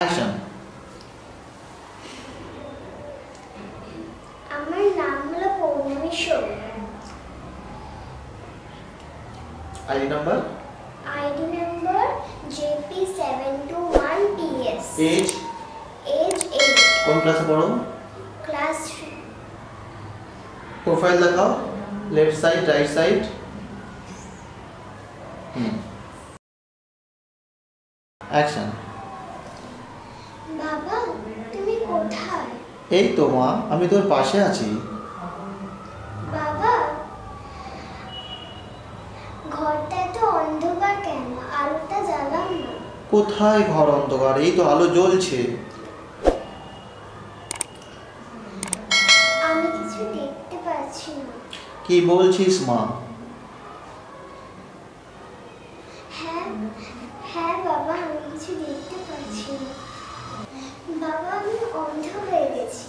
Action আমার নাম হলো পৌর্ণমী সৌর ID number ID number JP seven two one TS H H eight কোন ক্লাসে পড়ো ক্লাস থ্রি প্রোফাইল দেখাও লেফট সাইড রাইট সাইড হুম অ্যাকশন এই তো মা আমি তোর পাশে আছি। বাবা ঘরটা এত অন্ধকার কেন? আলোটা জ্বালাও না। কোথায় ঘর অন্ধকার? এই তো আলো জ্বলছে। আমি কিছু দেখতে পাচ্ছি না। কি বলছিস মা? হ্যাঁ হ্যাঁ বাবা আমি কিছু দেখতে পাচ্ছি না বাবা আমি অন্ধ হয়ে গেছি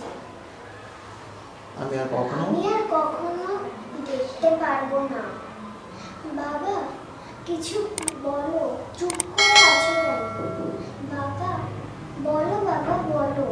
আমি আর কখনো আমি আর কখনো দেখতে পারব না। বাবা, কিছু বলো, চুপ করে আছো কেন? বাবা, বলো বাবা, বলো।